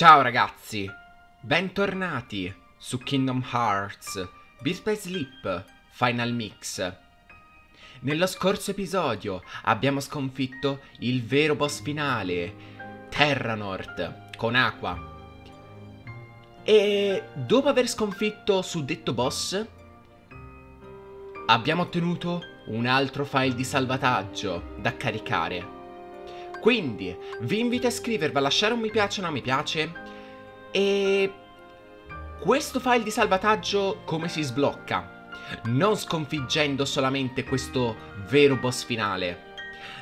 Ciao ragazzi, bentornati su Kingdom Hearts by Sleep Final Mix. Nello scorso episodio abbiamo sconfitto il vero boss finale, Terranort, con Aqua. E dopo aver sconfitto suddetto boss, abbiamo ottenuto un altro file di salvataggio da caricare. Quindi vi invito a iscrivervi, a lasciare un mi piace o non mi piace. E questo file di salvataggio come si sblocca? Non sconfiggendo solamente questo vero boss finale,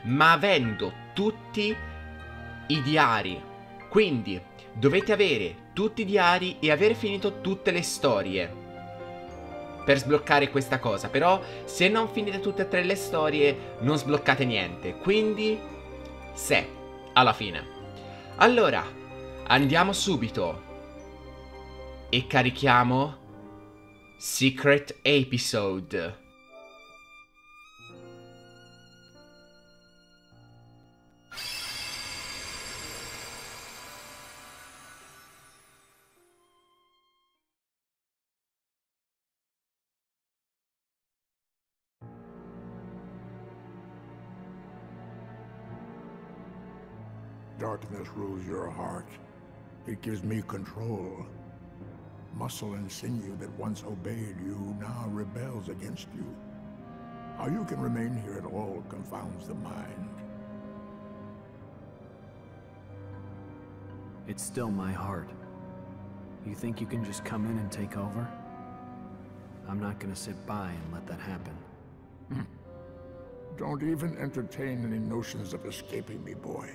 ma avendo tutti i diari. Quindi dovete avere tutti i diari e aver finito tutte le storie per sbloccare questa cosa. Però se non finite tutte e tre le storie non sbloccate niente. Quindi se alla fine. Allora, andiamo subito e carichiamo Secret Episode. Darkness rules your heart. It gives me control. Muscle and sinew that once obeyed you now rebels against you. How you can remain here at all confounds the mind. It's still my heart. You think you can just come in and take over? I'm not gonna sit by and let that happen. Hmm. Don't even entertain any notions of escaping me, boy.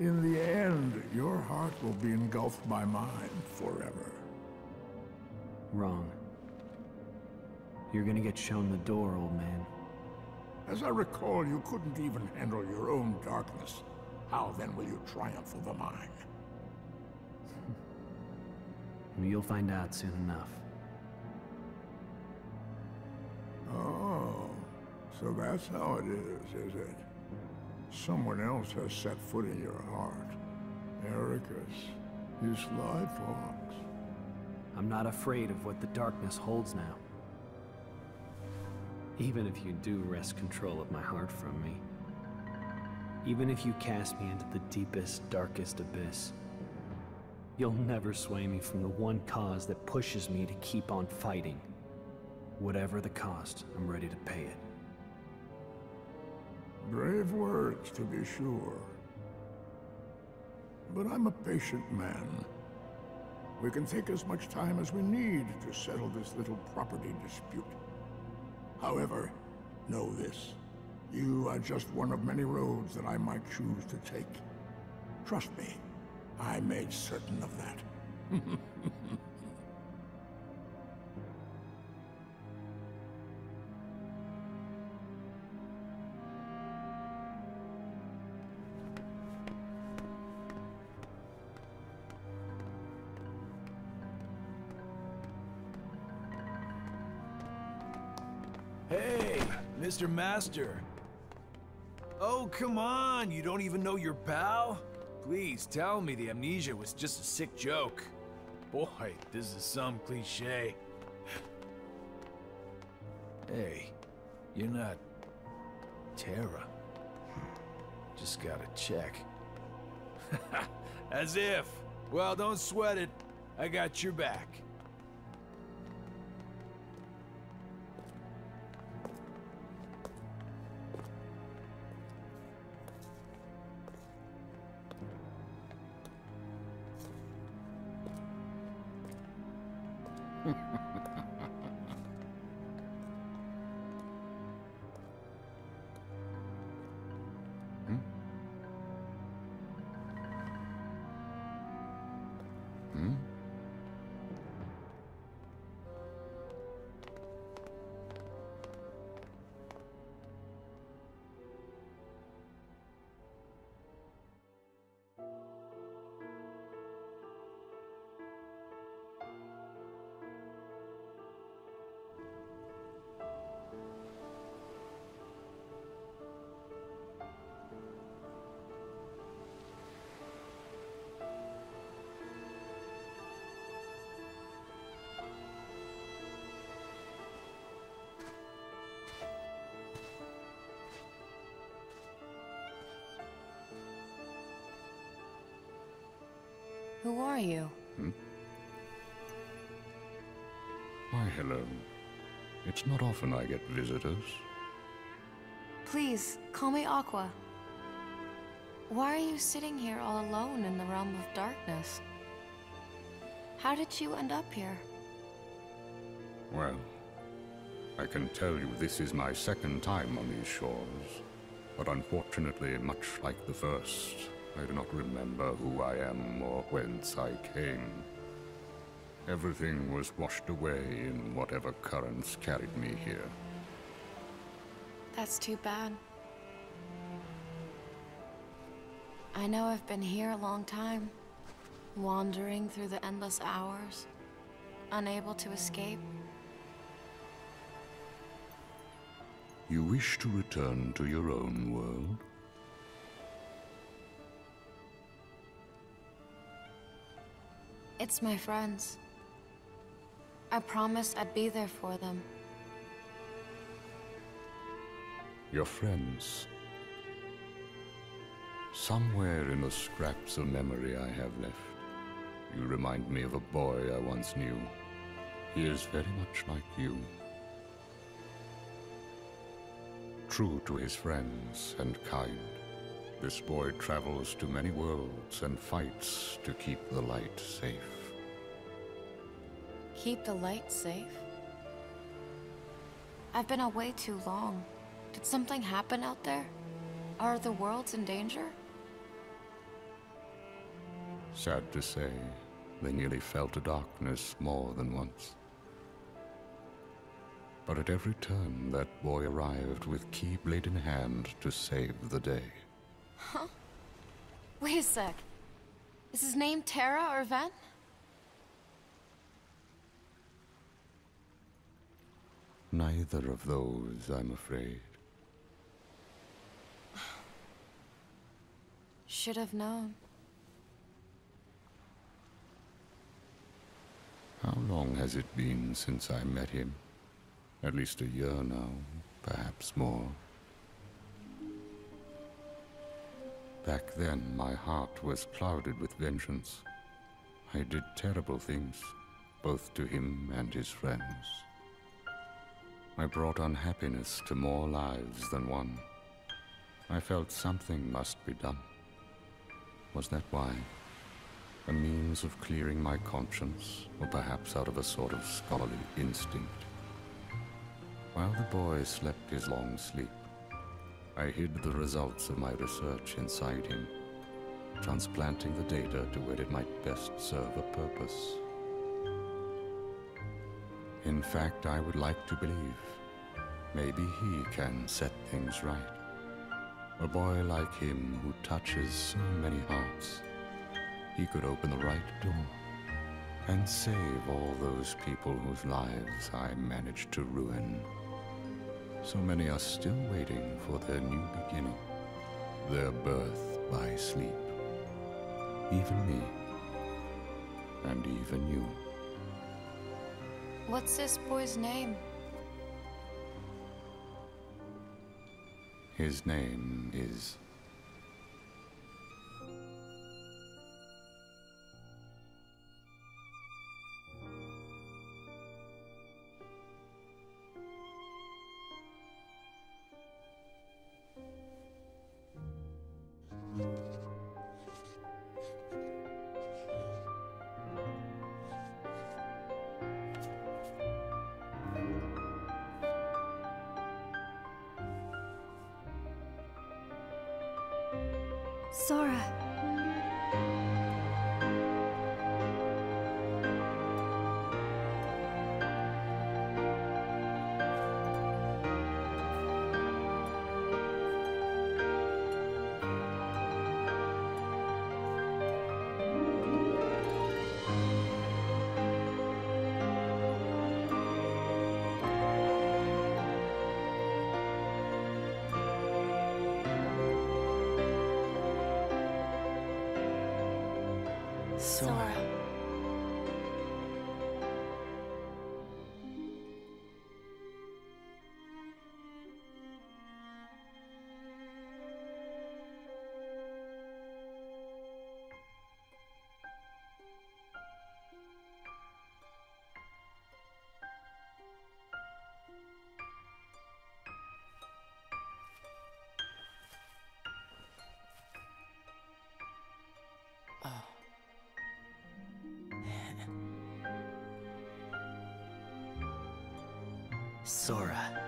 In the end, your heart will be engulfed by mine forever. Wrong. You're gonna get shown the door, old man. As I recall, you couldn't even handle your own darkness. How then will you triumph over mine? You'll find out soon enough. Oh, so that's how it is, is it? Someone else has set foot in your heart. Ericus, you sly fox. I'm not afraid of what the darkness holds now. Even if you do wrest control of my heart from me. Even if you cast me into the deepest, darkest abyss. You'll never sway me from the one cause that pushes me to keep on fighting. Whatever the cost, I'm ready to pay it. Brave words, to be sure. But I'm a patient man. We can take as much time as we need to settle this little property dispute. However, know this. You are just one of many roads that I might choose to take. Trust me, I made certain of that. Hey, Mr. Master. Oh, come on, you don't even know your pal? Please tell me the amnesia was just a sick joke. Boy, this is some cliche. Hey, you're not... Terra. Just gotta check. As if. Well, don't sweat it. I got your back. Are you? Hmm? Why, hello. It's not often I get visitors. Please, call me Aqua. Why are you sitting here all alone in the realm of darkness? How did you end up here? Well, I can tell you this is my second time on these shores. But unfortunately, much like the first, I do not remember who I am or whence I came. Everything was washed away in whatever currents carried me here. That's too bad. I know I've been here a long time, wandering through the endless hours, unable to escape. You wish to return to your own world? It's my friends. I promised I'd be there for them. Your friends. Somewhere in the scraps of memory I have left, you remind me of a boy I once knew. He is very much like you. True to his friends and kind, this boy travels to many worlds and fights to keep the light safe. Keep the light safe? I've been away too long. Did something happen out there? Are the worlds in danger? Sad to say, they nearly fell to darkness more than once. But at every turn, that boy arrived with keyblade in hand to save the day. Wait a sec. Is his name Terra or Ven? Neither of those, I'm afraid. Should have known. How long has it been since I met him? At least a year now, perhaps more. Back then, my heart was clouded with vengeance. I did terrible things, both to him and his friends. I brought unhappiness to more lives than one. I felt something must be done. Was that why? A means of clearing my conscience, or perhaps out of a sort of scholarly instinct. While the boy slept his long sleep, I hid the results of my research inside him, transplanting the data to where it might best serve a purpose. In fact, I would like to believe maybe he can set things right. A boy like him who touches so many hearts, he could open the right door and save all those people whose lives I managed to ruin. So many are still waiting for their new beginning, their birth by sleep. Even me, and even you. What's this boy's name? His name is Sora. Sora.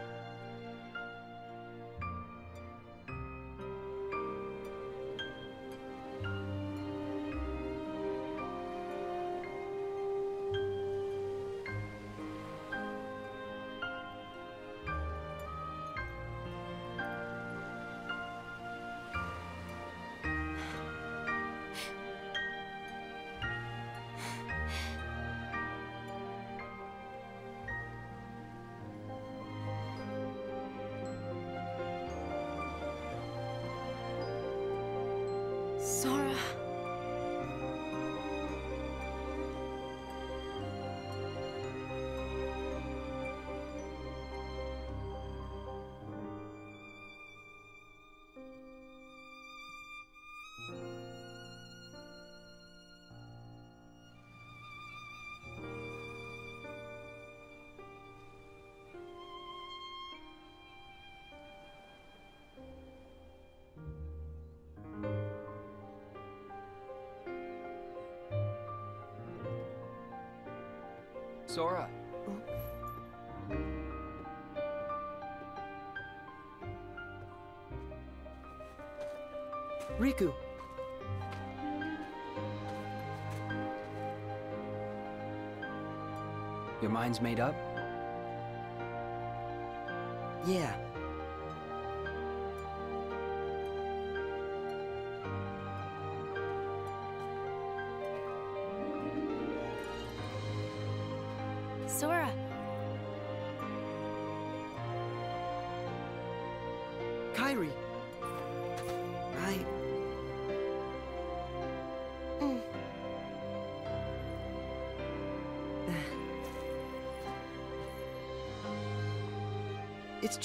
Sora. Riku! Your mind's made up? Yeah.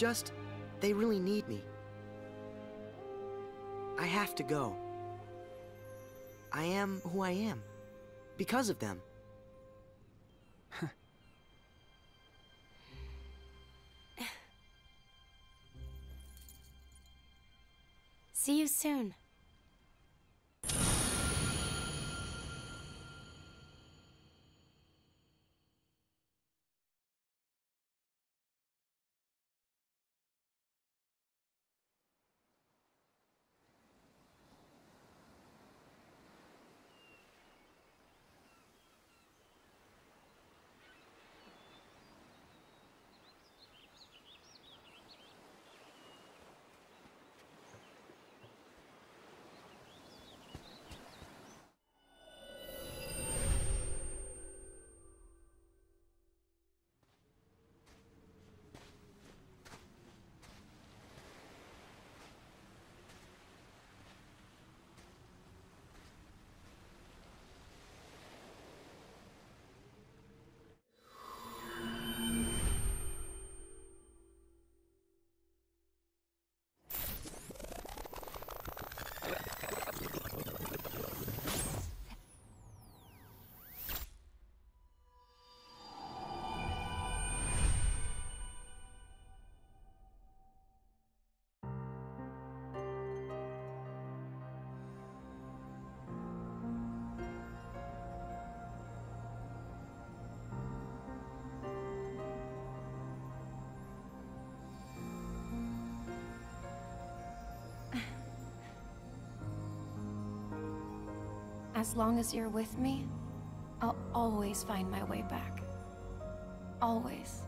Just, they really need me. I have to go. I am who I am. Because of them. See you soon. As long as you're with me, I'll always find my way back. Always.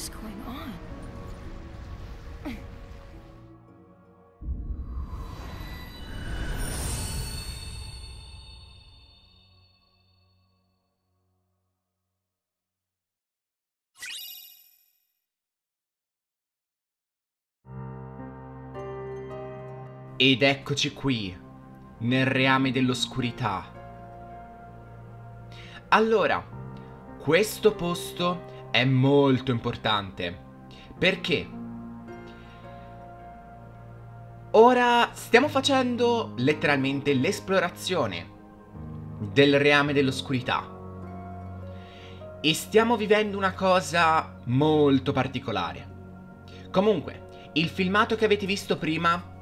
Is going on? Ed eccoci qui, nel reame dell'oscurità. Allora, questo posto è molto importante. Perché? Ora stiamo facendo letteralmente l'esplorazione del reame dell'oscurità. E stiamo vivendo una cosa molto particolare. Comunque, il filmato che avete visto prima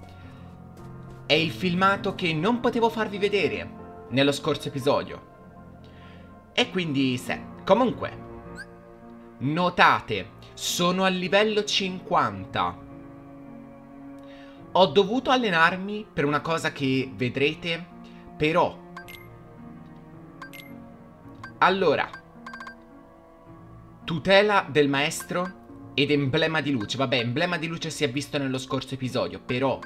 è il filmato che non potevo farvi vedere nello scorso episodio. E quindi se. Comunque, notate, sono al livello 50. Ho dovuto allenarmi per una cosa che vedrete, però... Allora, tutela del maestro ed emblema di luce. Vabbè, emblema di luce si è visto nello scorso episodio, però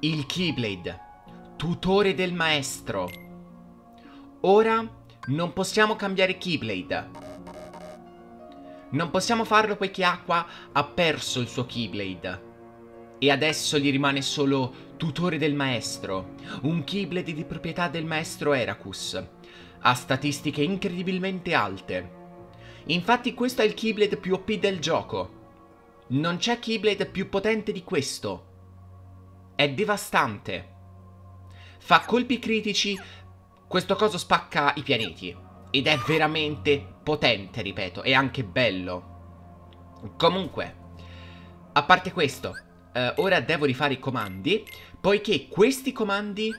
il Keyblade, tutore del maestro. Ora non possiamo cambiare Keyblade. Non possiamo farlo poiché Aqua ha perso il suo Keyblade. E adesso gli rimane solo tutore del maestro, un Keyblade di proprietà del maestro Heracus. Ha statistiche incredibilmente alte. Infatti questo è il Keyblade più OP del gioco. Non c'è Keyblade più potente di questo è devastante. Fa colpi critici, questo coso spacca i pianeti. Ed è veramente potente, ripeto, e anche bello. Comunque, a parte questo, eh, ora devo rifare i comandi, poiché questi comandi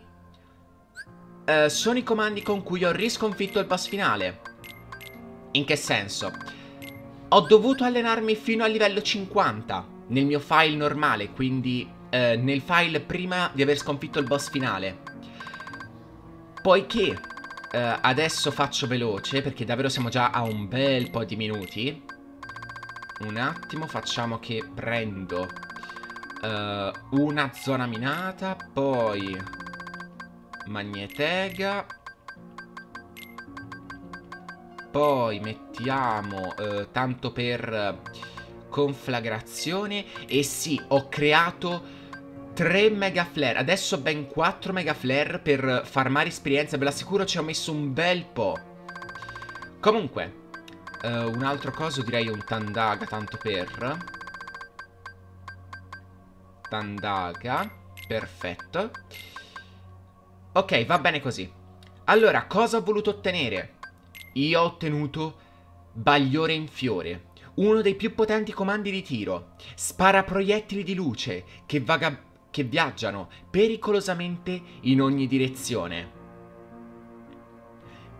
eh, sono i comandi con cui ho risconfitto il boss finale. In che senso? Ho dovuto allenarmi fino al livello 50 nel mio file normale, quindi eh, nel file prima di aver sconfitto il boss finale. Poiché eh, adesso faccio veloce, perché davvero siamo già a un bel po' di minuti. Un attimo, facciamo che prendo uh, una zona minata, poi magnetega, poi mettiamo uh, tanto per conflagrazione e sì, ho creato 3 mega flare Adesso ben 4 mega flare per farmare esperienza Ve l'assicuro ci ho messo un bel po' Comunque uh, Un altro coso direi un Tandaga Tanto per Tandaga Perfetto Ok va bene così Allora cosa ho voluto ottenere? Io ho ottenuto Bagliore in fiore uno dei più potenti comandi di tiro. Spara proiettili di luce che vaga che viaggiano pericolosamente in ogni direzione.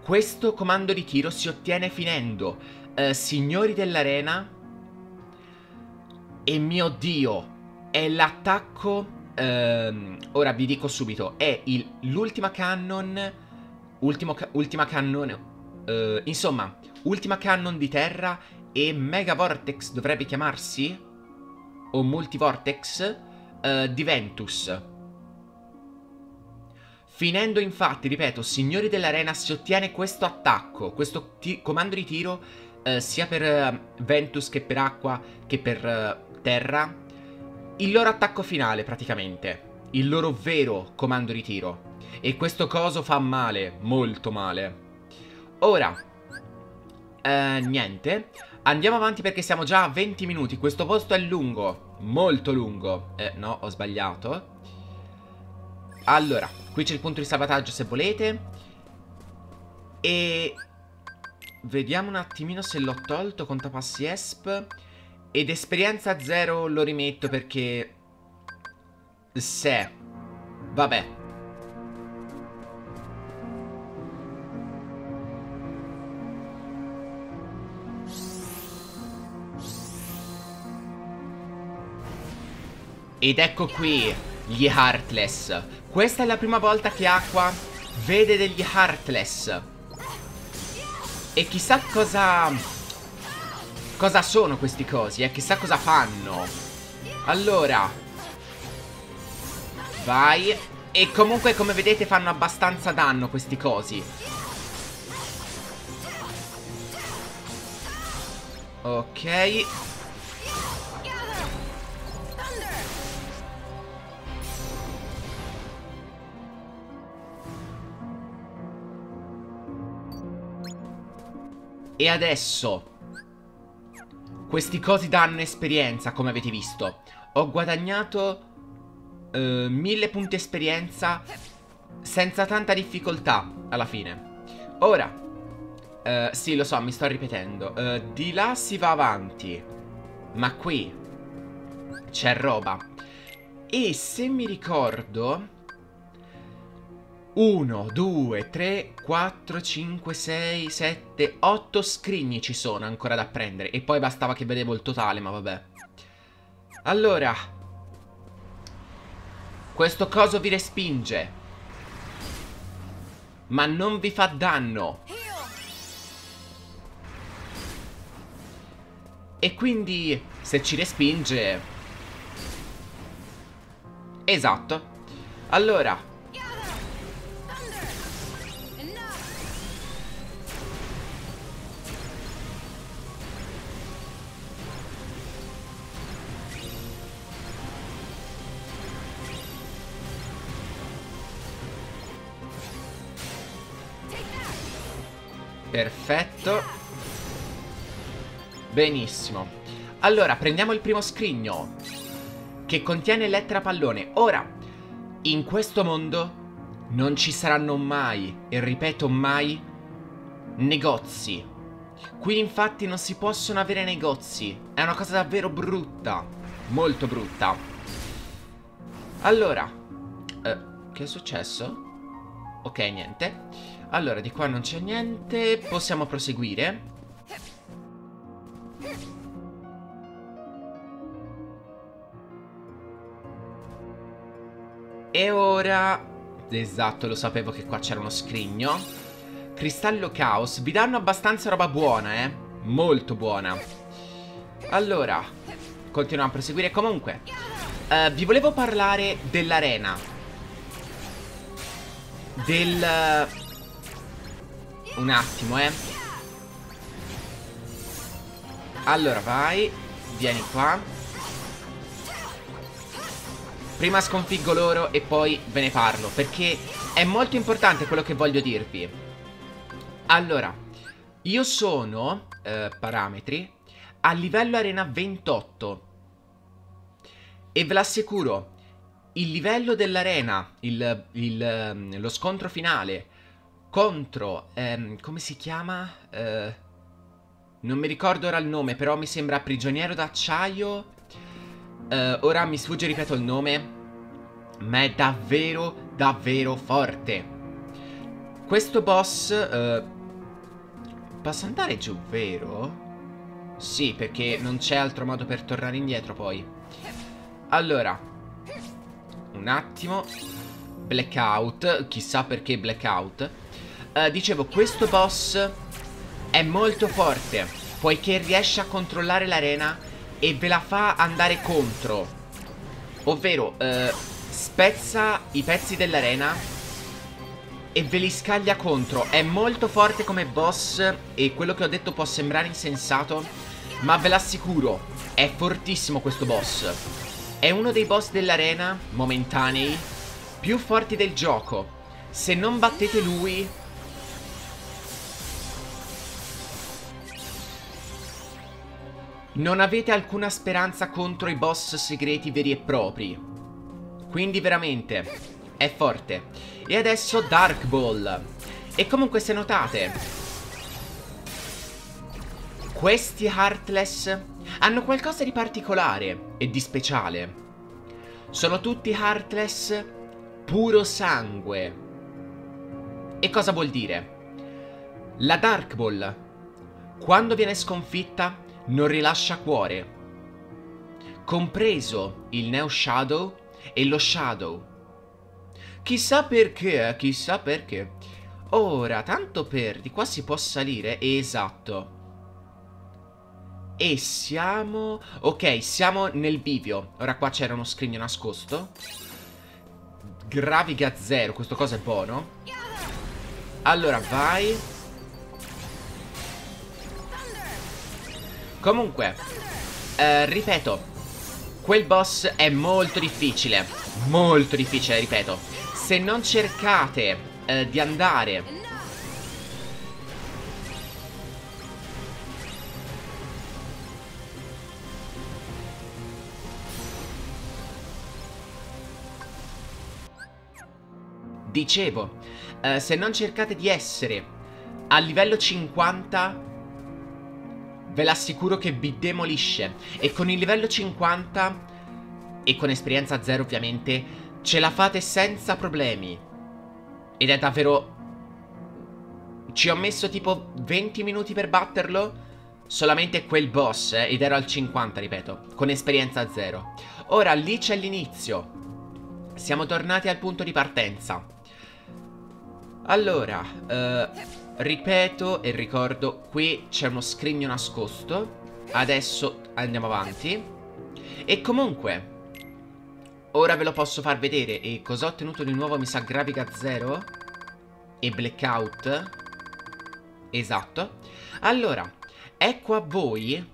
Questo comando di tiro si ottiene finendo uh, Signori dell'Arena e mio dio, è l'attacco... Uh, ora vi dico subito, è l'ultima cannon... Ultimo, ultima cannon... Uh, insomma, ultima cannon di terra e Mega Vortex dovrebbe chiamarsi? O Multivortex? Uh, di Ventus. Finendo infatti, ripeto, Signori dell'Arena si ottiene questo attacco, questo comando di tiro uh, sia per uh, Ventus che per acqua che per terra. Il loro attacco finale praticamente, il loro vero comando di tiro. E questo coso fa male, molto male. Ora, niente, andiamo avanti perché siamo già a 20 minuti, questo posto è lungo molto lungo. Eh, no, ho sbagliato. Allora, qui c'è il punto di salvataggio se volete. E... Vediamo un attimino se l'ho tolto, contapassi ESP. Ed esperienza zero lo rimetto perché... Se... Vabbè. Ed ecco qui gli Heartless. Questa è la prima volta che Aqua vede degli Heartless. E chissà cosa... cosa sono questi cosi, eh? Chissà cosa fanno. Allora. Vai. E comunque, come vedete, fanno abbastanza danno questi cosi. Ok. E adesso Questi cosi danno esperienza come avete visto. Ho guadagnato eh, 1000 punti esperienza Senza tanta difficoltà Alla fine. Ora eh, Sì lo so mi sto ripetendo. Eh, Di là si va avanti Ma qui C'è roba. E se mi ricordo 1, 2, 3, 4, 5, 6, 7, 8 scrigni ci sono ancora da prendere. E poi bastava che vedevo il totale, ma vabbè. Allora. Questo coso vi respinge. Ma non vi fa danno. E quindi, se ci respinge... Esatto. Allora, Perfetto. Benissimo. Allora, prendiamo il primo scrigno Che contiene lettera pallone. Ora, in questo mondo Non ci saranno mai E ripeto mai Negozi. Qui infatti non si possono avere negozi. È una cosa davvero brutta Molto brutta. Allora eh, Che è successo? Ok, niente allora, di qua non c'è niente. Possiamo proseguire. E ora... Esatto, lo sapevo che qua c'era uno scrigno. Cristallo Caos. Vi danno abbastanza roba buona, eh. Molto buona. Allora, continuiamo a proseguire. Comunque, uh, vi volevo parlare dell'arena. Del un attimo, eh. Allora, vai. Vieni qua. Prima sconfiggo loro e poi ve ne parlo. Perché è molto importante quello che voglio dirvi. Allora, io sono, eh, parametri, a livello arena 28. E ve l'assicuro, il livello dell'arena, ehm, lo scontro finale contro, ehm, come si chiama? Eh, non mi ricordo ora il nome, però mi sembra prigioniero d'acciaio. Eh, ora mi sfugge, ripeto il nome, ma è davvero, davvero forte. Questo boss, eh, posso andare giù, vero? Sì, perché non c'è altro modo per tornare indietro poi. Allora, un attimo. Blackout, chissà perché blackout. Uh, dicevo, questo boss è molto forte, poiché riesce a controllare l'arena e ve la fa andare contro. Ovvero, uh, spezza i pezzi dell'arena e ve li scaglia contro. È molto forte come boss e quello che ho detto può sembrare insensato, ma ve l'assicuro, è fortissimo questo boss. È uno dei boss dell'arena, momentanei, più forti del gioco. Se non battete lui, Non avete alcuna speranza contro i boss segreti veri e propri. Quindi veramente è forte. E adesso Dark Ball. E comunque se notate, questi Heartless hanno qualcosa di particolare e di speciale. Sono tutti Heartless puro sangue. E cosa vuol dire? La Dark Ball, quando viene sconfitta, non rilascia cuore, compreso il Neo Shadow e lo Shadow. Chissà perché, chissà perché. Ora, tanto per... Di qua si può salire, esatto. E siamo... Ok, siamo nel bivio. Ora qua c'era uno scrigno nascosto. Graviga 0, questo cosa è buono. Allora, vai. Comunque, eh, ripeto, quel boss è molto difficile. Molto difficile, ripeto. Se non cercate eh, di andare... Dicevo, eh, se non cercate di essere a livello 50 ve l'assicuro che vi demolisce. E con il livello 50 e con esperienza 0 ovviamente, ce la fate senza problemi. Ed è davvero... Ci ho messo tipo 20 minuti per batterlo. Solamente quel boss, eh, ed ero al 50, ripeto, con esperienza 0. Ora, lì c'è l'inizio. Siamo tornati al punto di partenza. Allora, eh, ripeto e ricordo, qui c'è uno scrigno nascosto. Adesso andiamo avanti. E comunque, ora ve lo posso far vedere. E cosa ho ottenuto di nuovo? Mi sa Gravica 0 e Blackout. Esatto. Allora, ecco a voi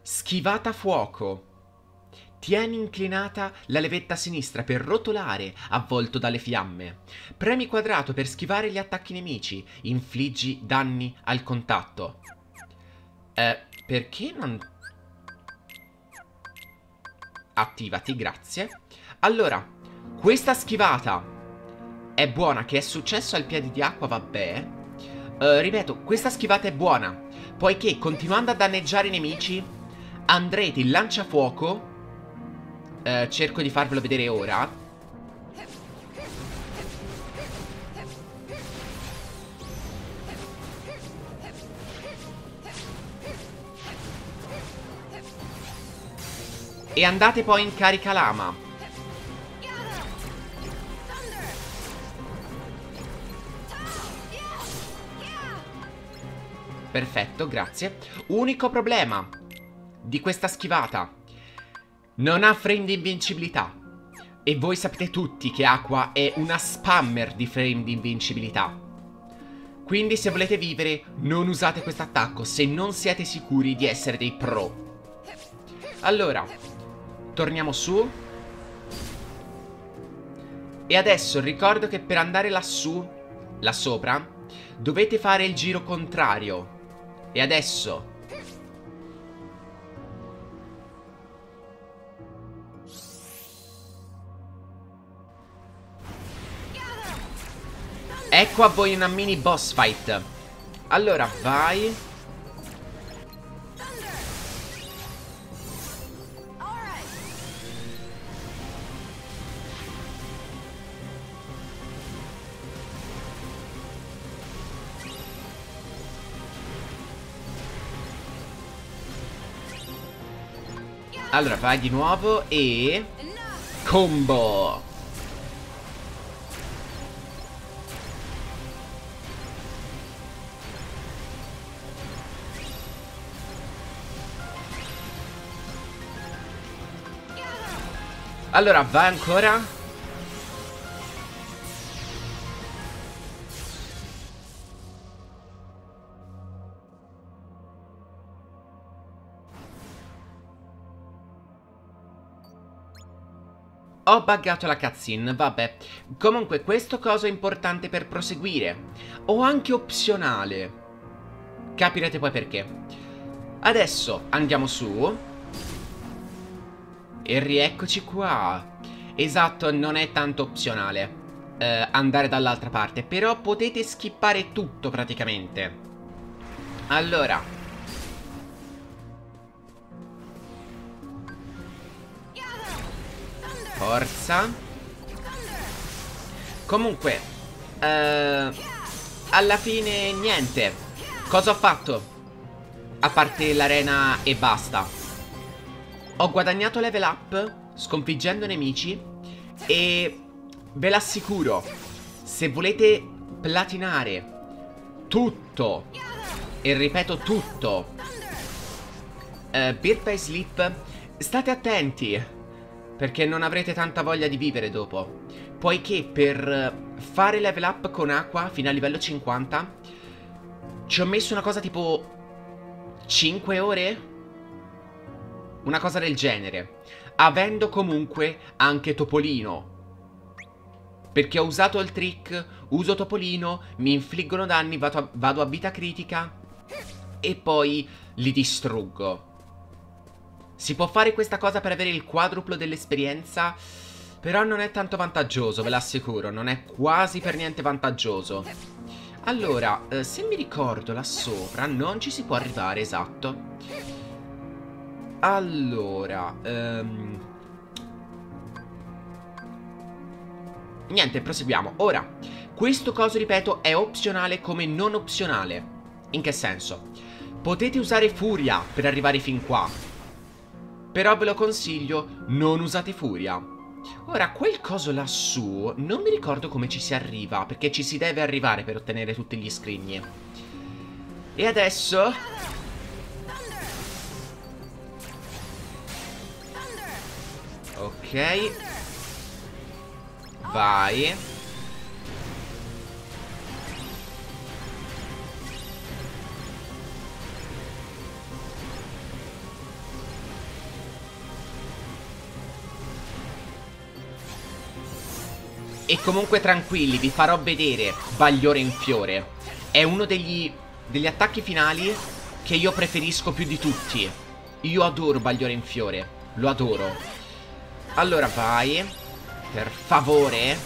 schivata fuoco. Tieni inclinata la levetta sinistra per rotolare, avvolto dalle fiamme. Premi quadrato per schivare gli attacchi nemici. Infliggi danni al contatto. Eh, perché non... Attivati, grazie. Allora, questa schivata è buona. Che è successo al piede di acqua, vabbè. Uh, ripeto, questa schivata è buona. Poiché continuando a danneggiare i nemici, andrete in lanciafuoco eh, cerco di farvelo vedere ora. E andate poi in carica lama. Perfetto, grazie. Unico problema di questa schivata non ha frame di invincibilità. E voi sapete tutti che Aqua è una spammer di frame di invincibilità. Quindi se volete vivere, non usate questo attacco se non siete sicuri di essere dei pro. Allora, torniamo su. E adesso ricordo che per andare lassù, là sopra, dovete fare il giro contrario. E adesso Ecco a voi una mini boss fight. Allora, vai. Allora, vai di nuovo e... Combo! Allora, vai ancora. Ho buggato la cutscene, vabbè. Comunque, questo coso è importante per proseguire. O anche opzionale. Capirete poi perché. Adesso andiamo su. E rieccoci qua. Esatto, non è tanto opzionale eh, andare dall'altra parte, però potete skippare tutto praticamente. Allora. Forza. Comunque, eh, alla fine niente. Cosa ho fatto? A parte l'arena e basta. Ho guadagnato level up sconfiggendo nemici e ve l'assicuro, se volete platinare tutto, e ripeto tutto, uh, Birth by Sleep, state attenti, perché non avrete tanta voglia di vivere dopo. Poiché per fare level up con acqua fino a livello 50 ci ho messo una cosa tipo 5 ore? Una cosa del genere. Avendo comunque anche Topolino. Perché ho usato il trick, uso Topolino, mi infliggono danni, vado a, vado a vita critica e poi li distruggo. Si può fare questa cosa per avere il quadruplo dell'esperienza, però non è tanto vantaggioso, ve l'assicuro, non è quasi per niente vantaggioso. Allora, eh, se mi ricordo là sopra non ci si può arrivare, esatto. Allora, ehm... Niente, proseguiamo. Ora, questo coso, ripeto, è opzionale come non opzionale. In che senso? Potete usare furia per arrivare fin qua. Però ve lo consiglio, non usate furia. Ora, quel coso lassù, non mi ricordo come ci si arriva, perché ci si deve arrivare per ottenere tutti gli scrigni. E adesso... Ok. Vai. E comunque tranquilli, vi farò vedere Bagliore in fiore. È uno degli, degli attacchi finali che io preferisco più di tutti. Io adoro Bagliore in fiore. Lo adoro. Allora vai. Per favore.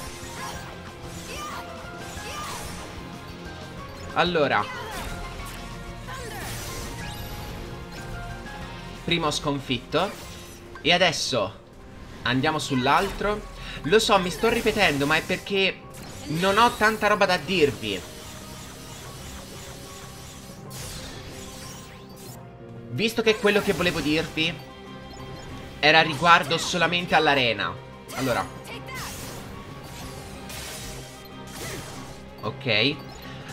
Allora. Primo sconfitto. E adesso andiamo sull'altro. Lo so, mi sto ripetendo, ma è perché non ho tanta roba da dirvi. Visto che quello che volevo dirvi era riguardo solamente all'arena. Allora. Ok.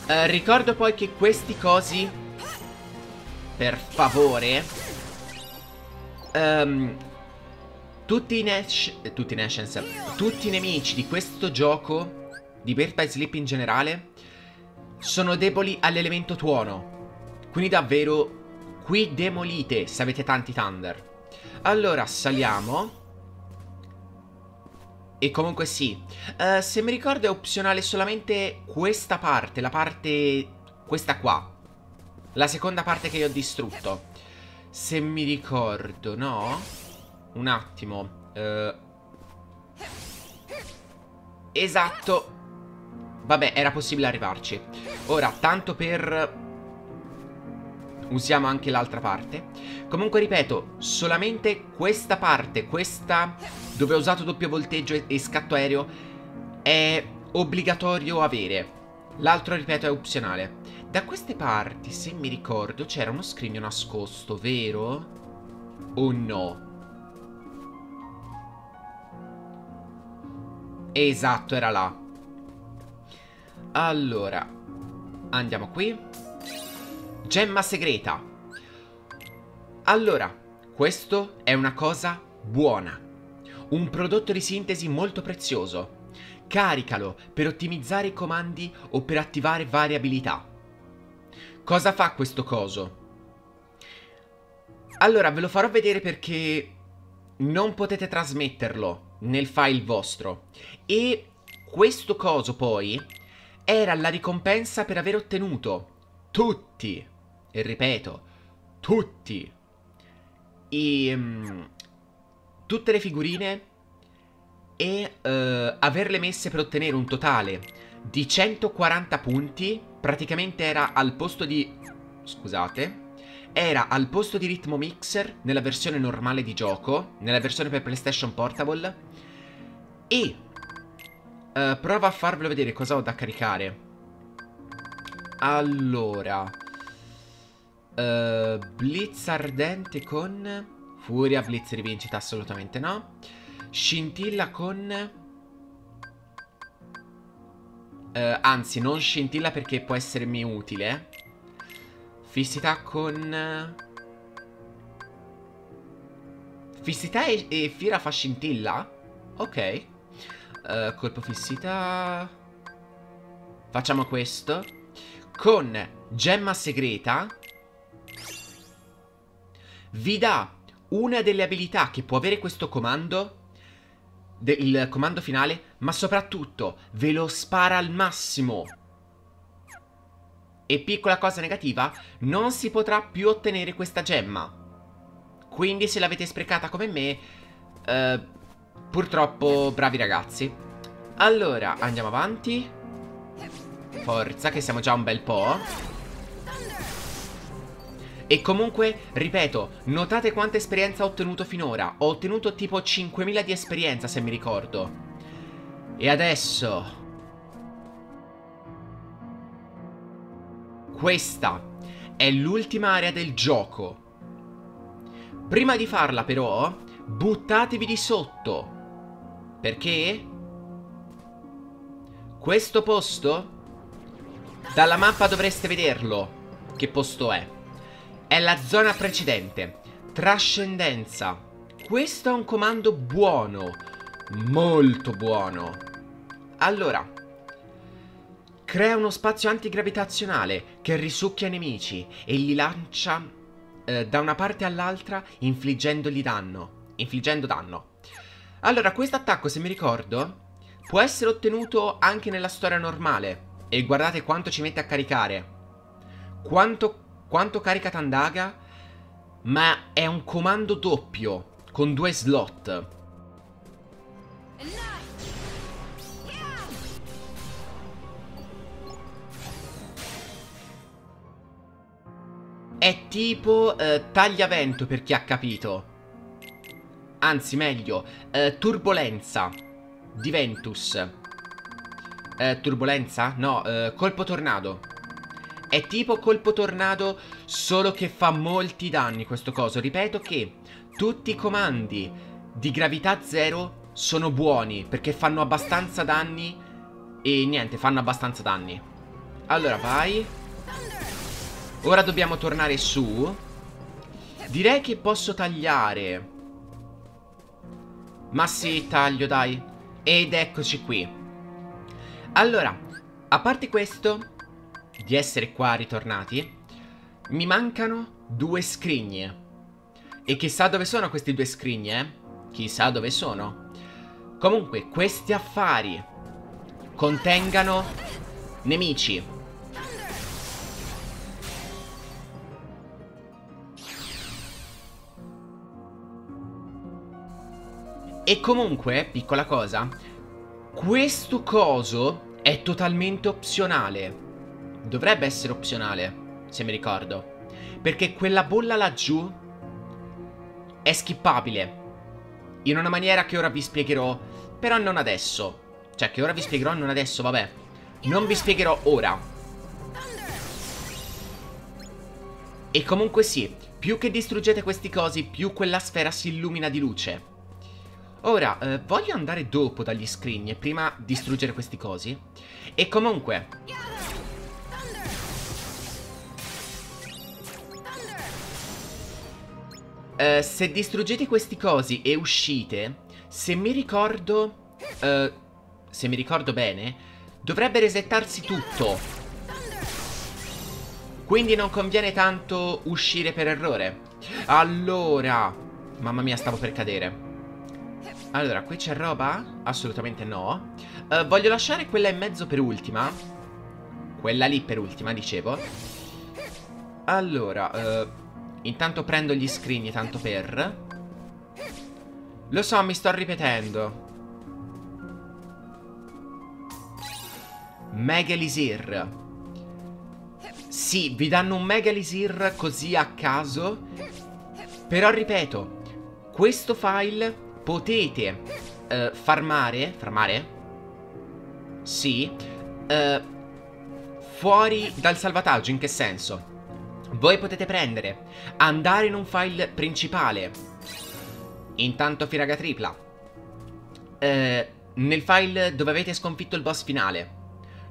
Uh, ricordo poi che questi cosi, per favore, um, tutti i, Nash, tutti i Nations, tutti i nemici di questo gioco, di Birth by Sleep in generale, sono deboli all'elemento tuono. Quindi davvero, qui demolite se avete tanti Thunder. Allora, saliamo. E comunque sì, uh, se mi ricordo è opzionale solamente questa parte, la parte... questa qua. La seconda parte che io ho distrutto. Se mi ricordo, no? Un attimo. Uh... Esatto. Vabbè, era possibile arrivarci. Ora, tanto per... Usiamo anche l'altra parte. Comunque, ripeto, solamente questa parte, questa dove ho usato doppio volteggio e, e scatto aereo, è obbligatorio avere. L'altro, ripeto, è opzionale. Da queste parti, se mi ricordo, c'era uno scrigno nascosto, vero? O no? Esatto, era là. Allora, andiamo qui. Gemma segreta. Allora, questo è una cosa buona. Un prodotto di sintesi molto prezioso. Caricalo per ottimizzare i comandi o per attivare varie abilità. Cosa fa questo coso? Allora, ve lo farò vedere perché non potete trasmetterlo nel file vostro. E questo coso poi era la ricompensa per aver ottenuto tutti, e ripeto, tutti, i, um, tutte le figurine e uh, averle messe per ottenere un totale di 140 punti. Praticamente era al posto di... scusate era al posto di Ritmo Mixer nella versione normale di gioco, nella versione per PlayStation Portable. E uh, prova a farvelo vedere cosa ho da caricare. Allora, uh, Blitz ardente con Furia, Blitz rivincita assolutamente no. Scintilla con... Uh, anzi, non scintilla perché può essermi utile. Fissità con... Fissità e, e Fira fa scintilla? Ok. Uh, colpo fissità. Facciamo questo. Con gemma segreta. Vi dà una delle abilità che può avere questo comando. Il comando finale. Ma soprattutto ve lo spara al massimo. E piccola cosa negativa, non si potrà più ottenere questa gemma. Quindi se l'avete sprecata come me, eh, purtroppo bravi ragazzi. Allora, andiamo avanti. Forza, che siamo già un bel po'. E comunque, ripeto, notate quanta esperienza ho ottenuto finora. Ho ottenuto tipo 5.000 di esperienza, se mi ricordo. E adesso... Questa è l'ultima area del gioco. Prima di farla però, buttatevi di sotto. Perché? Questo posto? Dalla mappa dovreste vederlo. Che posto è? È la zona precedente. Trascendenza. Questo è un comando buono. Molto buono. Allora, Crea uno spazio antigravitazionale che risucchia i nemici e li lancia eh, da una parte all'altra infliggendogli danno. Infliggendo danno. Allora, questo attacco, se mi ricordo, può essere ottenuto anche nella storia normale. E guardate quanto ci mette a caricare. Quanto, quanto carica Tandaga, ma è un comando doppio, con due slot. È tipo eh, tagliavento per chi ha capito. Anzi, meglio, eh, turbolenza di Ventus. Eh, turbolenza? No, eh, colpo tornado. È tipo colpo tornado, solo che fa molti danni questo coso. Ripeto che tutti i comandi di gravità zero sono buoni, perché fanno abbastanza danni e niente, fanno abbastanza danni. Allora, vai. Ora dobbiamo tornare su Direi che posso tagliare Ma sì, taglio, dai Ed eccoci qui Allora, a parte questo Di essere qua ritornati Mi mancano due scrigne E chissà dove sono questi due scrigne, eh? Chissà dove sono Comunque, questi affari Contengano Nemici E comunque, piccola cosa, questo coso è totalmente opzionale. Dovrebbe essere opzionale, se mi ricordo. Perché quella bolla laggiù è skippabile. In una maniera che ora vi spiegherò, però non adesso. Cioè, che ora vi spiegherò, non adesso, vabbè. Non vi spiegherò ora. E comunque sì, più che distruggete questi cosi, più quella sfera si illumina di luce. Ora, eh, voglio andare dopo dagli screen e prima distruggere questi cosi. E comunque... Eh, se distruggete questi cosi e uscite, se mi ricordo... Eh, se mi ricordo bene, dovrebbe resettarsi tutto. Quindi non conviene tanto uscire per errore. Allora... Mamma mia, stavo per cadere. Allora, qui c'è roba? Assolutamente no uh, Voglio lasciare quella in mezzo per ultima Quella lì per ultima, dicevo Allora, uh, intanto prendo gli screen tanto per Lo so, mi sto ripetendo Mega Sì, vi danno un Mega così a caso Però ripeto Questo file potete uh, farmare, farmare? Sì, uh, fuori dal salvataggio, in che senso? Voi potete prendere, andare in un file principale, intanto Firaga tripla, uh, nel file dove avete sconfitto il boss finale,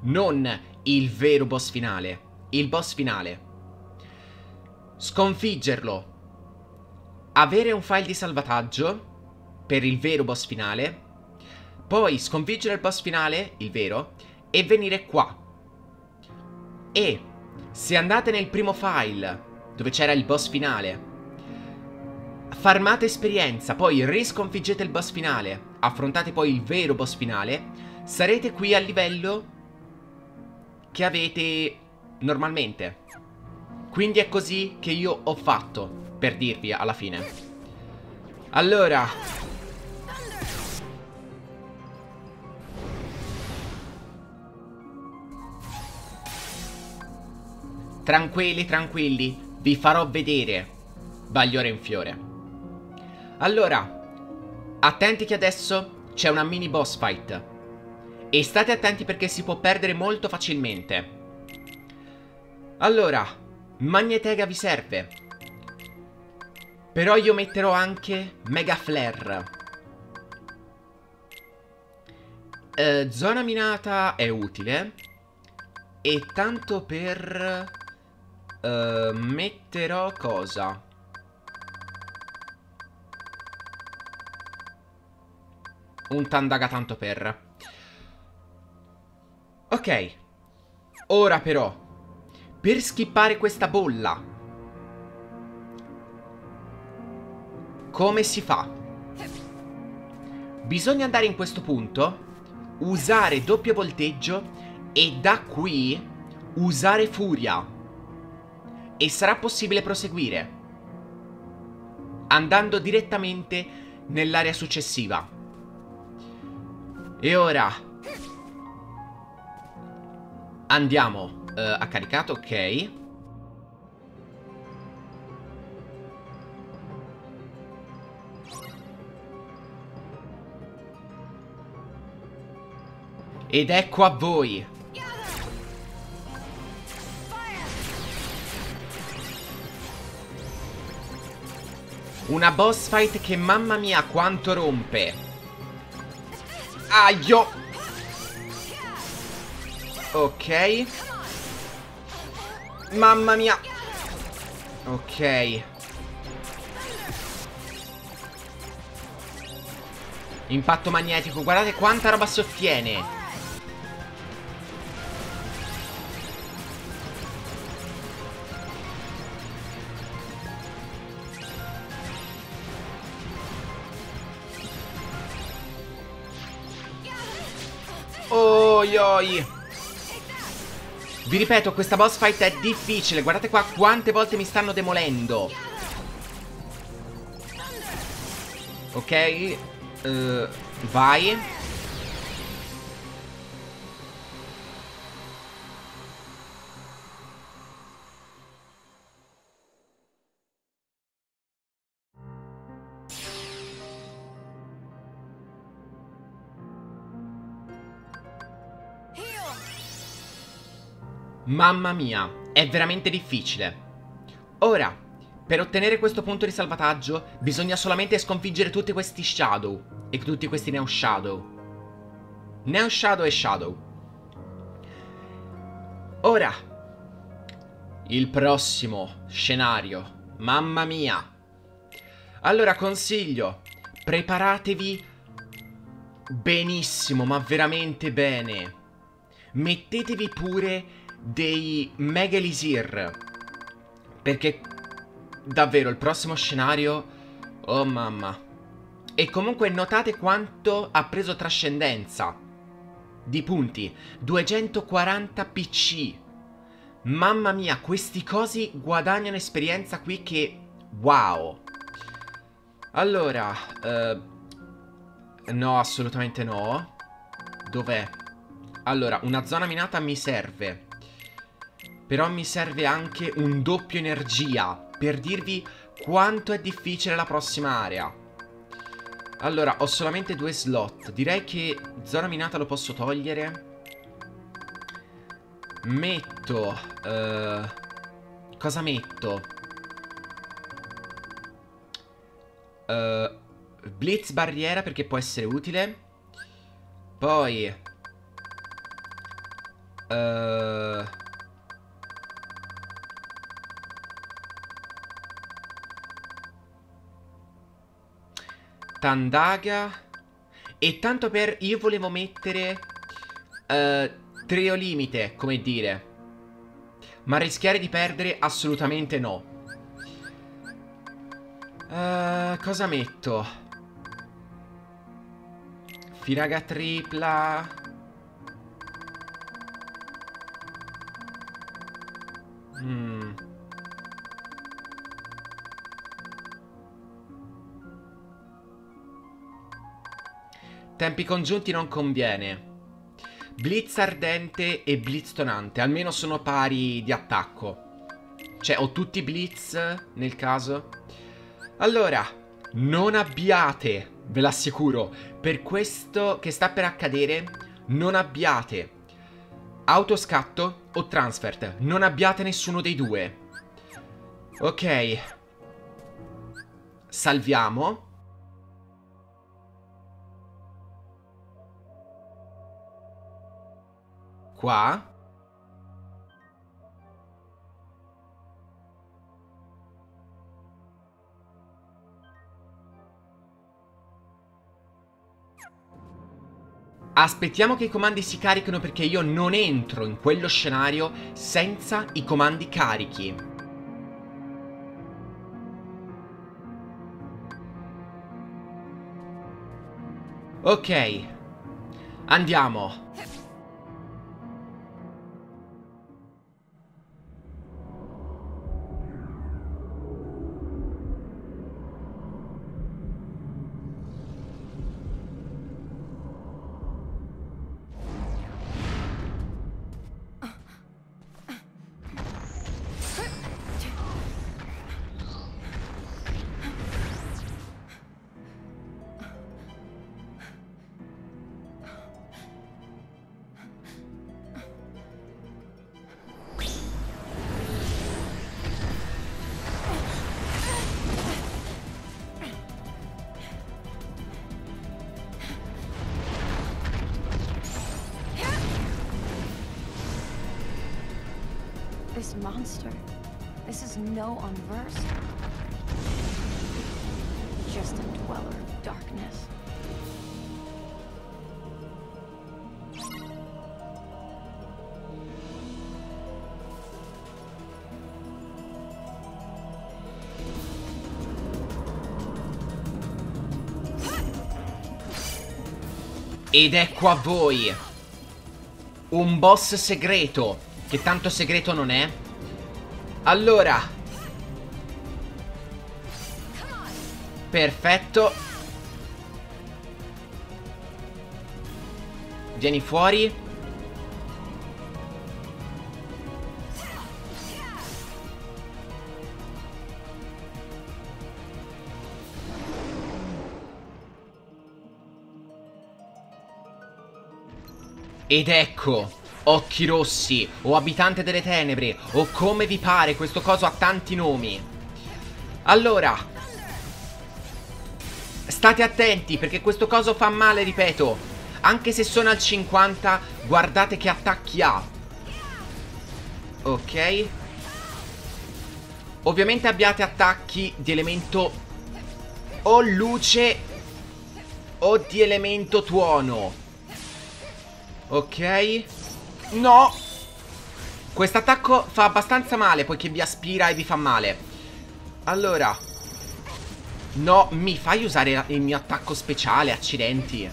non il vero boss finale, il boss finale. Sconfiggerlo. Avere un file di salvataggio per il vero boss finale, poi sconfiggere il boss finale, il vero, e venire qua. E se andate nel primo file, dove c'era il boss finale, farmate esperienza, poi risconfiggete il boss finale, affrontate poi il vero boss finale, sarete qui al livello che avete normalmente. Quindi è così che io ho fatto, per dirvi alla fine. Allora... Tranquilli, tranquilli, vi farò vedere Bagliore in fiore. Allora, attenti che adesso c'è una mini boss fight. E state attenti perché si può perdere molto facilmente. Allora, Magnetega vi serve. Però io metterò anche Mega Flare. Eh, zona minata è utile. E tanto per... Eh, metterò cosa? Un Tandaga tanto per. Ok. Ora però, per skippare questa bolla, come si fa? Bisogna andare in questo punto, usare doppio volteggio e da qui usare furia. E sarà possibile proseguire. Andando direttamente nell'area successiva. E ora Andiamo uh, a caricato, ok Ed ecco a voi Una boss fight che mamma mia quanto rompe. Aio. Ok. Mamma mia. Ok. Impatto magnetico Guardate quanta roba si Oi oi. Vi ripeto questa boss fight è difficile. Guardate qua quante volte mi stanno demolendo. Ok uh, Vai Mamma mia, è veramente difficile. Ora, per ottenere questo punto di salvataggio, bisogna solamente sconfiggere tutti questi Shadow e tutti questi Neo Shadow. Neo Shadow e Shadow. Ora, il prossimo scenario. Mamma mia. Allora consiglio, preparatevi benissimo, ma veramente bene. Mettetevi pure dei Mega Elisir. Perché davvero il prossimo scenario... Oh mamma. E comunque notate quanto ha preso trascendenza. Di punti. 240 PC. Mamma mia, questi cosi guadagnano esperienza qui che... Wow. Allora... Uh, no, assolutamente no. Dov'è? Allora, una zona minata mi serve. Però mi serve anche un doppio energia per dirvi quanto è difficile la prossima area. Allora, ho solamente due slot. Direi che zona minata lo posso togliere. Metto... Uh, cosa metto? Uh, blitz barriera perché può essere utile. Poi... Uh, Tandaga. E tanto per... Io volevo mettere... Uh, trio limite, come dire. Ma rischiare di perdere assolutamente no. Uh, cosa metto? Firaga tripla. Hmm. Tempi congiunti non conviene. Blitz ardente e blitz tonante. Almeno sono pari di attacco. Cioè, ho tutti blitz nel caso. Allora, non abbiate, ve l'assicuro, per questo che sta per accadere, non abbiate autoscatto o transfert. Non abbiate nessuno dei due. Ok. Salviamo. Qua. Aspettiamo che i comandi si carichino perché io non entro in quello scenario senza i comandi carichi. Ok. Andiamo. This monster. This is no unverse. Just a dweller of darkness. Ed ecco a voi. Un boss segreto. Che tanto segreto non è. Allora. Perfetto. Vieni fuori. Ed ecco, occhi rossi, o abitante delle tenebre, o come vi pare, questo coso ha tanti nomi. Allora, state attenti perché questo coso fa male, ripeto. Anche se sono al 50, guardate che attacchi ha. Ok. Ovviamente abbiate attacchi di elemento o luce o di elemento tuono. Ok No. Quest'attacco fa abbastanza male Poiché vi aspira e vi fa male. Allora. No, mi fai usare il mio attacco speciale Accidenti.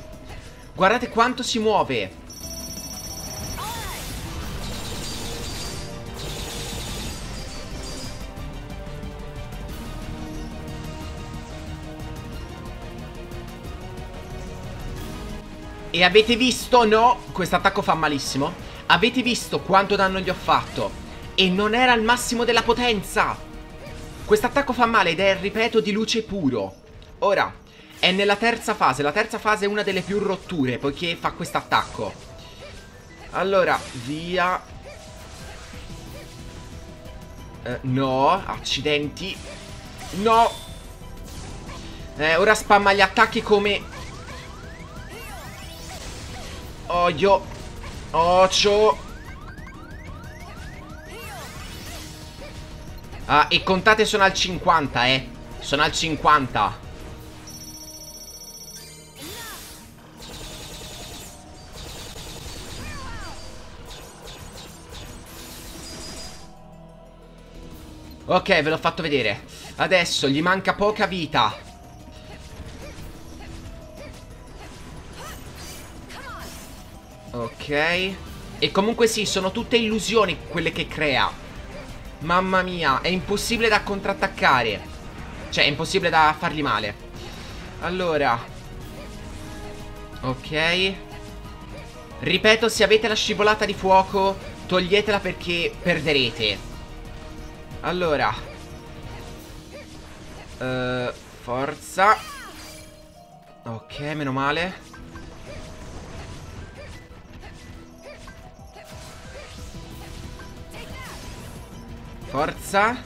Guardate quanto si muove. E avete visto, no, questo attacco fa malissimo Avete visto quanto danno gli ho fatto? E non era il massimo della potenza! Questo attacco fa male ed è ripeto di luce puro. Ora, è nella terza fase. La terza fase è una delle più rotture Poiché fa questo attacco. Allora, via. Eh, No, accidenti. No! Eh, Ora spamma gli attacchi come Odio Occio! Ah, e contate sono al 50, eh. Sono al 50. Ok, ve l'ho fatto vedere. Adesso gli manca poca vita. Ok. E comunque sì, sono tutte illusioni quelle che crea. Mamma mia, è impossibile da contrattaccare. Cioè, è impossibile da fargli male. Allora. Ok. Ripeto, se avete la scivolata di fuoco, toglietela perché perderete. Allora. Uh, forza. Ok, meno male. Forza.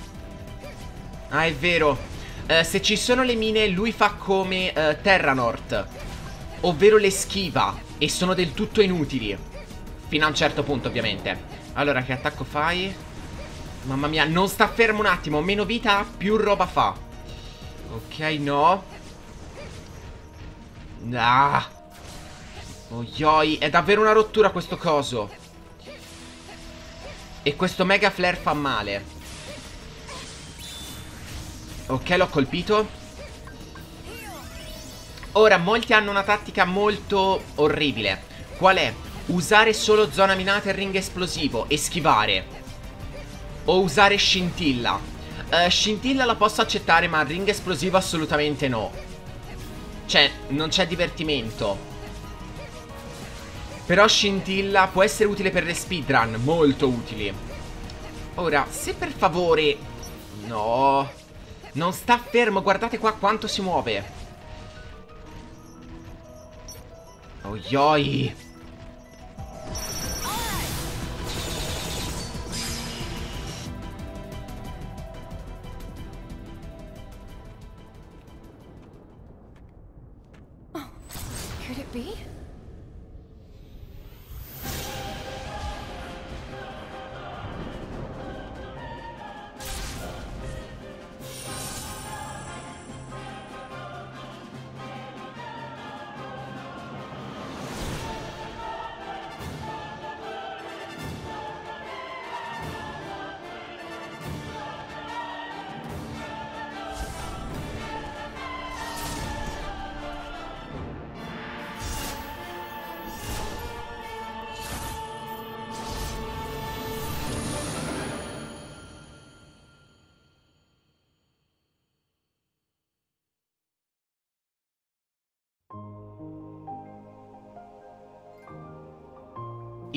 Ah, è vero. Uh, se ci sono le mine, lui fa come uh, Terranort. Ovvero le schiva. E sono del tutto inutili. Fino a un certo punto, ovviamente. Allora, che attacco fai? Mamma mia, non sta fermo un attimo. Meno vita, più roba fa. Ok, no. Ah. Oioi, è davvero una rottura questo coso. E questo mega flare fa male. Ok, l'ho colpito. Ora, molti hanno una tattica molto orribile. Qual è? Usare solo zona minata e ring esplosivo e schivare. O usare scintilla. Uh, scintilla la posso accettare, ma ring esplosivo assolutamente no. Cioè, non c'è divertimento. Però scintilla può essere utile per le speedrun, molto utili. Ora, se per favore... No... Non sta fermo, guardate qua quanto si muove. Oioi.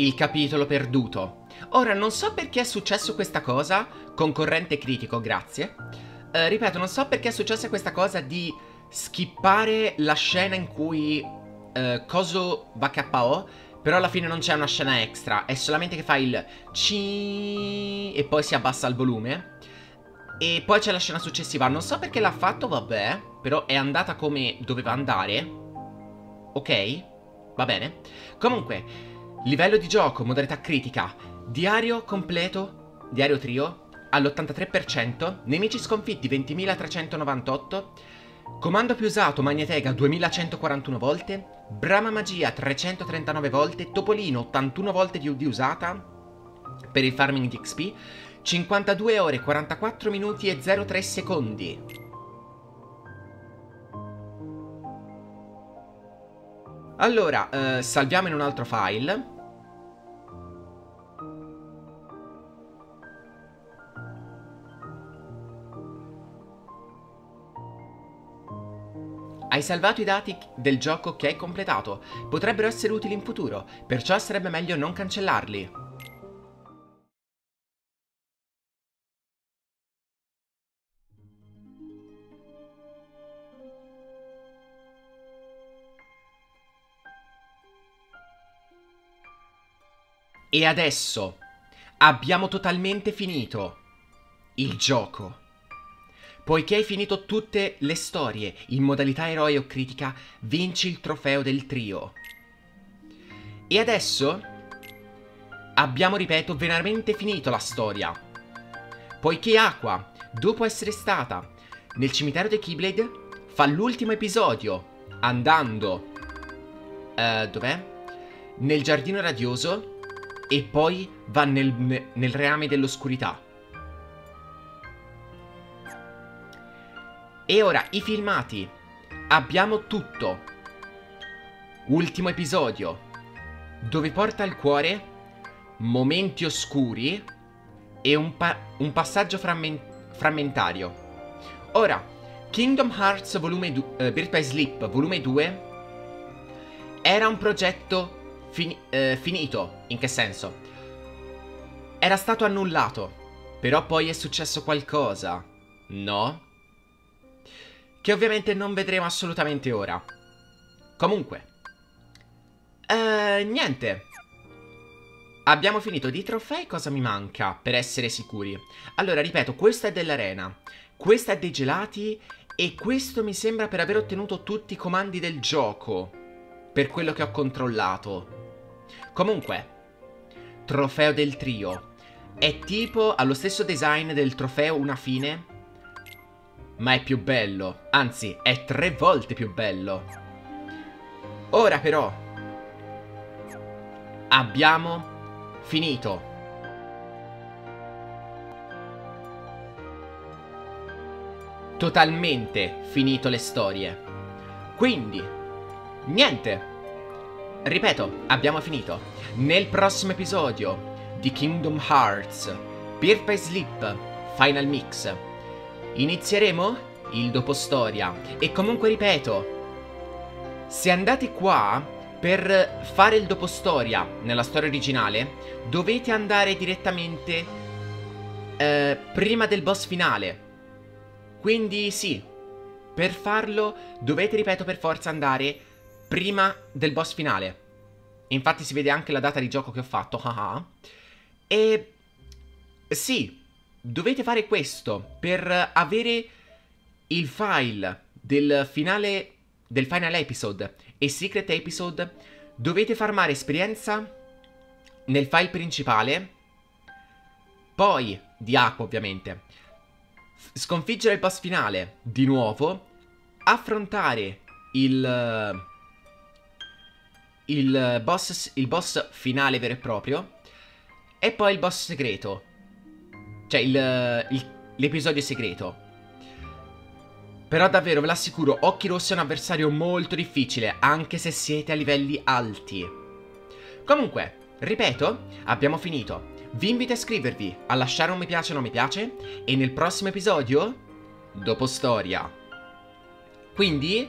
Il capitolo perduto. Ora, non so perché è successo questa cosa. Concorrente critico, grazie. Uh, ripeto, non so perché è successa questa cosa di skippare la scena in cui uh, Coso va KO. Però alla fine non c'è una scena extra. È solamente che fa il ci e poi si abbassa il volume. E poi c'è la scena successiva. Non so perché l'ha fatto, vabbè. Però è andata come doveva andare. Ok? Va bene. Comunque. Livello di gioco, modalità critica, diario completo, diario trio, all'83%, nemici sconfitti 20.398, comando più usato Magnetega 2141 volte, Brama Magia 339 volte, Topolino 81 volte di UD usata per il farming di XP, 52 ore 44 minuti e 03 secondi. Allora, eh, salviamo in un altro file. Hai salvato i dati del gioco che hai completato. Potrebbero essere utili in futuro, perciò sarebbe meglio non cancellarli. E adesso abbiamo totalmente finito il gioco. Poiché hai finito tutte le storie in modalità eroe o critica, vinci il trofeo del trio. E adesso abbiamo, ripeto, veramente finito la storia. Poiché Aqua, dopo essere stata nel cimitero dei Keyblade, fa l'ultimo episodio andando... Uh, dov'è? Nel giardino radioso e poi va nel, nel reame dell'oscurità. E ora, i filmati. Abbiamo tutto. Ultimo episodio. Dove porta il cuore, momenti oscuri e un, pa un passaggio frammen frammentario. Ora, Kingdom Hearts volume 2, uh, Birth by Sleep volume 2 era un progetto fini uh, finito. In che senso? Era stato annullato. Però poi è successo qualcosa. No? Che ovviamente non vedremo assolutamente ora. Comunque. Uh, niente. Abbiamo finito di trofei, cosa mi manca per essere sicuri? Allora, ripeto, questo è dell'arena, questo è dei gelati e questo mi sembra per aver ottenuto tutti i comandi del gioco, per quello che ho controllato. Comunque, trofeo del trio. È tipo, ha lo stesso design del trofeo Una Fine, ma è più bello, anzi, è tre volte più bello. Ora però, abbiamo finito. Totalmente finito le storie. Quindi, niente. Ripeto, abbiamo finito. Nel prossimo episodio di Kingdom Hearts, by Sleep, Final Mix, inizieremo il dopo storia. E comunque ripeto, se andate qua per fare il dopo storia nella storia originale, dovete andare direttamente eh, prima del boss finale. Quindi sì, per farlo dovete, ripeto, per forza andare prima del boss finale. Infatti si vede anche la data di gioco che ho fatto, e sì, dovete fare questo per avere il file del finale del final episode e secret episode dovete farmare esperienza nel file principale, poi di acqua ovviamente, sconfiggere il boss finale di nuovo, affrontare il, il, boss, il boss finale vero e proprio, e poi il boss segreto, cioè l'episodio segreto. Però davvero ve l'assicuro, Occhi Rossi è un avversario molto difficile, anche se siete a livelli alti. Comunque, ripeto, abbiamo finito. Vi invito a iscrivervi, a lasciare un mi piace o non mi piace, e nel prossimo episodio, dopo storia. Quindi,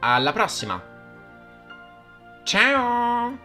alla prossima! Ciao!